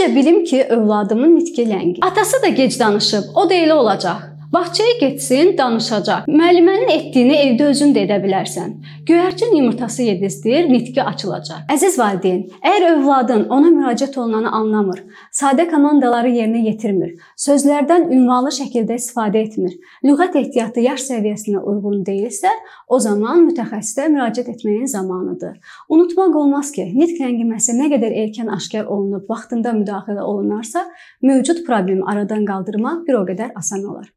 Necə bilim ki, övladımın nitqi ləngi? Atası da gec danışıb, o da elə olacaq. Bağçaya getsin, danışacaq. Müəllimənin etdiyini evdə özün də edə bilərsən. Göyərçin yumurtası yedizdir, nitqi açılacaq. Əziz valideyn, əgər övladın ona müraciət olunanı anlamır, sadə komandaları yerinə yetirmir, sözlərdən ünvanlı şəkildə istifadə etmir, lüğət ehtiyatı yaş səviyyəsinə uyğun deyilsə, o zaman mütəxəssisə müraciət etməyin zamanıdır. Unutmaq olmaz ki, nitq ləngiməsi nə qədər erkən aşkar olunub, vaxtında müdaxilə olunarsa, mövcud problemi aradan qaldırmaq bir o qədər asan olar.